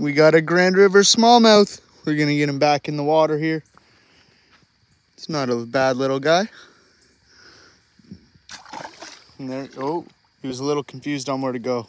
We got a Grand River smallmouth. We're gonna get him back in the water here. It's not a bad little guy. And there, oh, he was a little confused on where to go.